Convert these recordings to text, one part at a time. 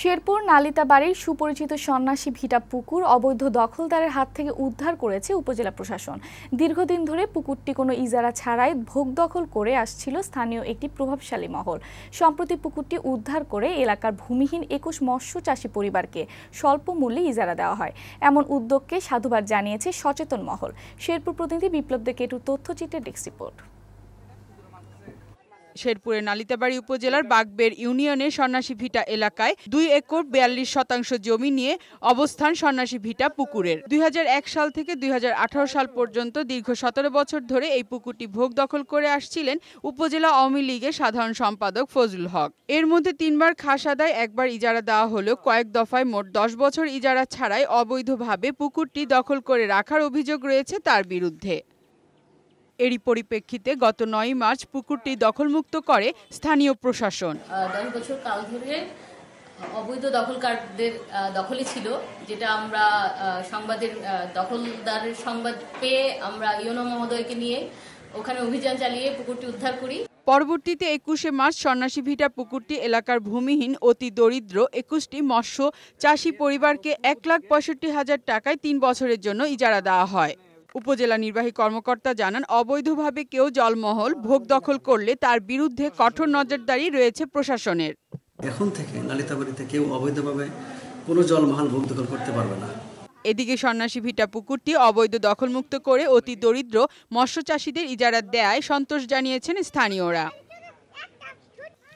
শেরপুর নালিতাবাড়ির সুপরিচিত সন্ন্যাসী ভিটা পুকুর অবৈধ দখলদারের হাত থেকে উদ্ধার করেছে উপজেলা প্রশাসন। দীর্ঘদিন ধরে পুকুরটি কোনো ইজারা ছাড়াই ভোগ দখল করে আসছিল স্থানীয় একটি প্রভাবশালী মহল। সম্প্রতি পুকুরটি উদ্ধার করে এলাকার ভূমিহীন একুশ মৎস্য চাষী পরিবারকে স্বল্প মূল্যে ইজারা দেওয়া হয়। এমন উদ্যোগকে সাধুবাদ জানিয়েছে সচেতন মহল। শেরপুর প্রতিনিধি বিপ্লব দে কেটু তথ্যচিত্রের ডেস্ক রিপোর্ট। শেরপুরের নালিতাবাড়ি উপজেলার বাগবের ইউনিয়নের সন্ন্যাসী ভিটা এলাকায় দুই একর বিয়াল্লিশ শতাংশ জমি নিয়ে অবস্থান সন্ন্যাসী ভিটা পুকুরের। দুই হাজার এক সাল থেকে দুই হাজার আঠারো সাল পর্যন্ত দীর্ঘ সতেরো বছর ধরে এই পুকুরটি ভোগ দখল করে আসছিলেন উপজেলা আওয়ামী লীগের সাধারণ সম্পাদক ফজলুল হক। এর মধ্যে তিনবার খাস আদায়, একবার ইজারা দেওয়া হলেও কয়েক দফায় মোট দশ বছর ইজারা ছাড়াই অবৈধভাবে পুকুরটি দখল করে রাখার অভিযোগ রয়েছে তার বিরুদ্ধে। এরই পরিপ্রেক্ষিতে গত নয় মার্চ পুকুরটি দখলমুক্ত করে স্থানীয় প্রশাসন। দশ বছর কাল ধরে অবৈধ দখলকারদের দখলে ছিল যেটা আমরা সংবাদের দখলদারের সংবাদ পেয়ে আমরা ইউনো মহোদয়কে নিয়ে ওখানে অভিযান চালিয়ে পুকুরটি উদ্ধার করি। পরবর্তীতে একুশে মার্চ সন্ন্যাসী ভিটা পুকুরটি এলাকার ভূমিহীন অতি দরিদ্র একুশটি মৎস্য চাষী পরিবারকে এক লাখ পঁয়ষট্টি হাজার টাকায় তিন বছরের জন্য ইজারা দেওয়া হয়। উপজেলা নির্বাহী কর্মকর্তা জানান অবৈধভাবে কেউ জলমহল ভোগ দখল করলে তার বিরুদ্ধে কঠোর নজরদারি রয়েছে প্রশাসনের। এখন থেকে নালিতাবাড়িতে কেউ অবৈধভাবে কোনো জলমহাল ভোগ দখল করতে পারবে না। এদিকে সন্ন্যাসী ভিটা পুকুরটি অবৈধ দখলমুক্ত করে অতি দরিদ্র মৎস্য চাষীদের ইজারা দেয় সন্তোষ জানিয়েছেন স্থানীয়রা।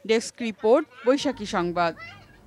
ডেস্ক রিপোর্ট বৈশাখী সংবাদ।